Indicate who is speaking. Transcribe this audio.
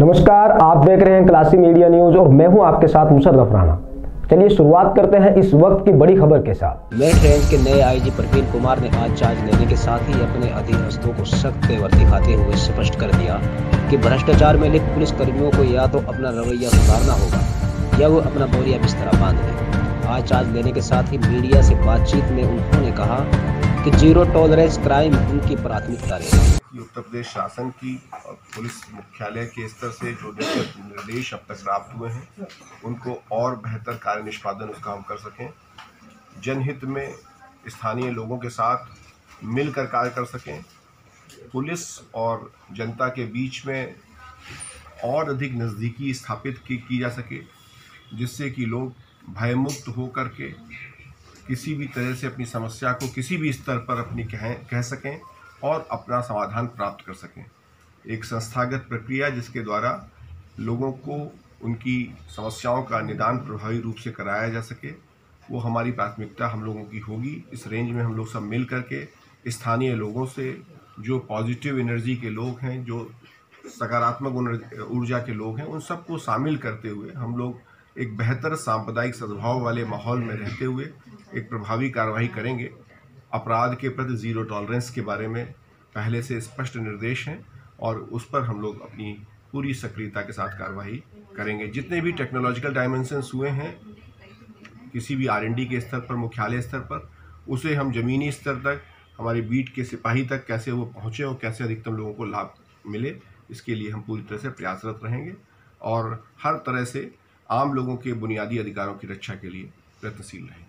Speaker 1: नमस्कार, आप देख रहे हैं क्लासी मीडिया न्यूज़ और मैं हूँ आपके साथ मुशर्रफ राणा। चलिए शुरुआत करते हैं इस वक्त की बड़ी खबर के साथ।
Speaker 2: मेरठ रेंज के नए आईजी प्रवीण कुमार ने आज चार्ज लेने के साथ ही अपने अधीनस्थों को सख्त तेवर दिखाते हुए स्पष्ट कर दिया कि भ्रष्टाचार में लिप्त पुलिस कर्मियों को या तो अपना रवैया सुधारना होगा, या वो अपना बोरिया बिस्तरा बाँध लें। आज चार्ज लेने के साथ ही मीडिया से बातचीत में उन्होंने कहा कि ज़ीरो टॉलरेंस क्राइम उनकी प्राथमिकता रहेगी
Speaker 3: उत्तर प्रदेश शासन की और पुलिस मुख्यालय के स्तर से जो निर्देश अब तक प्राप्त हुए हैं उनको और बेहतर कार्य निष्पादन उसका हम कर सकें। जनहित में स्थानीय लोगों के साथ मिलकर कार्य कर सकें। पुलिस और जनता के बीच में और अधिक नज़दीकी स्थापित की, की जा सके जिससे कि लोग भयमुक्त होकर के किसी भी तरह से अपनी समस्या को किसी भी स्तर पर अपनी कह कह सकें और अपना समाधान प्राप्त कर सकें। एक संस्थागत प्रक्रिया जिसके द्वारा लोगों को उनकी समस्याओं का निदान प्रभावी रूप से कराया जा सके, वो हमारी प्राथमिकता हम लोगों की होगी। इस रेंज में हम लोग सब मिल करके स्थानीय लोगों से, जो पॉजिटिव एनर्जी के लोग हैं, जो सकारात्मक ऊर्जा के लोग हैं, उन सबको शामिल करते हुए हम लोग एक बेहतर सांप्रदायिक सद्भाव वाले माहौल में रहते हुए एक प्रभावी कार्रवाई करेंगे। अपराध के प्रति ज़ीरो टॉलरेंस के बारे में पहले से स्पष्ट निर्देश हैं और उस पर हम लोग अपनी पूरी सक्रियता के साथ कार्रवाई करेंगे। जितने भी टेक्नोलॉजिकल डायमेंशंस हुए हैं, किसी भी आरएनडी के स्तर पर, मुख्यालय स्तर पर, उसे हम ज़मीनी स्तर तक, हमारे बीट के सिपाही तक कैसे वो पहुँचे और कैसे अधिकतम लोगों को लाभ मिले, इसके लिए हम पूरी तरह से प्रयासरत रहेंगे और हर तरह से आम लोगों के बुनियादी अधिकारों की रक्षा के लिए प्रयत्नशील रहेंगे।